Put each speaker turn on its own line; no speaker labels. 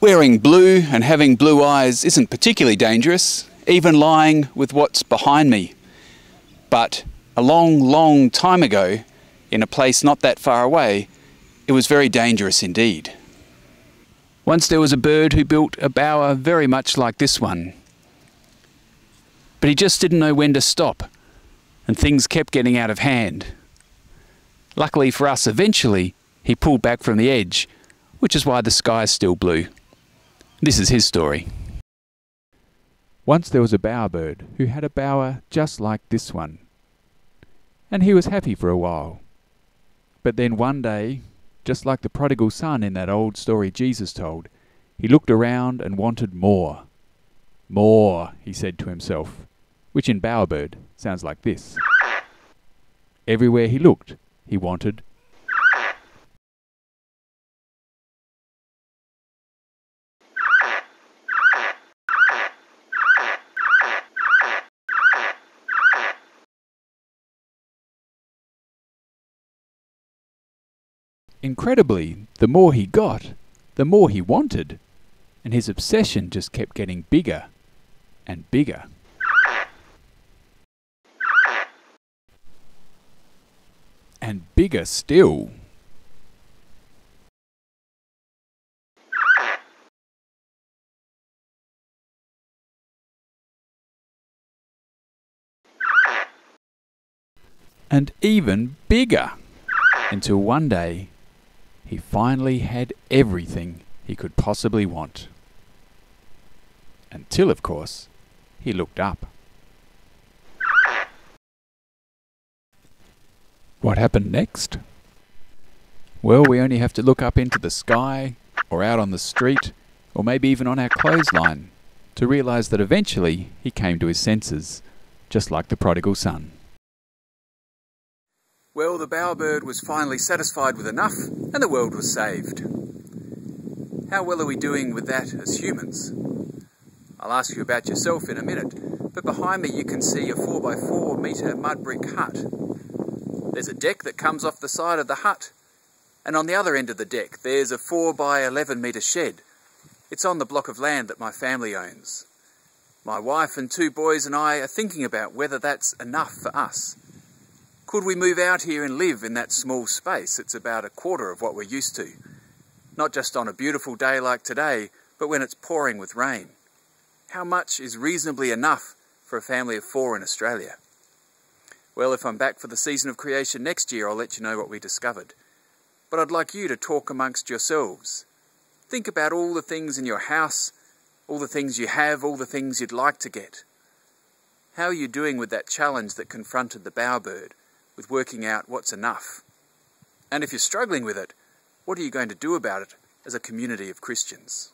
Wearing blue and having blue eyes isn't particularly dangerous, even lying with what's behind me. But a long, long time ago, in a place not that far away, it was very dangerous indeed. Once there was a bird who built a bower very much like this one. But he just didn't know when to stop, and things kept getting out of hand. Luckily for us, eventually, he pulled back from the edge, which is why the sky is still blue. This is his story. Once there was a bowerbird who had a bower just like this one. And he was happy for a while. But then one day, just like the prodigal son in that old story Jesus told, he looked around and wanted more. More, he said to himself, which in bowerbird sounds like this. Everywhere he looked, he wanted Incredibly, the more he got, the more he wanted, and his obsession just kept getting bigger and bigger. And bigger still. And even bigger. Until one day he finally had everything he could possibly want. Until, of course, he looked up. What happened next? Well, we only have to look up into the sky, or out on the street, or maybe even on our clothesline, to realize that eventually he came to his senses, just like the prodigal son. Well, the bowerbird was finally satisfied with enough, and the world was saved. How well are we doing with that as humans? I'll ask you about yourself in a minute, but behind me you can see a 4x4 metre mud brick hut. There's a deck that comes off the side of the hut, and on the other end of the deck there's a 4x11 metre shed. It's on the block of land that my family owns. My wife and two boys and I are thinking about whether that's enough for us. Could we move out here and live in that small space? It's about a quarter of what we're used to. Not just on a beautiful day like today, but when it's pouring with rain. How much is reasonably enough for a family of four in Australia? Well, if I'm back for the season of creation next year, I'll let you know what we discovered. But I'd like you to talk amongst yourselves. Think about all the things in your house, all the things you have, all the things you'd like to get. How are you doing with that challenge that confronted the bowerbird? With working out what's enough? And if you're struggling with it, what are you going to do about it as a community of Christians?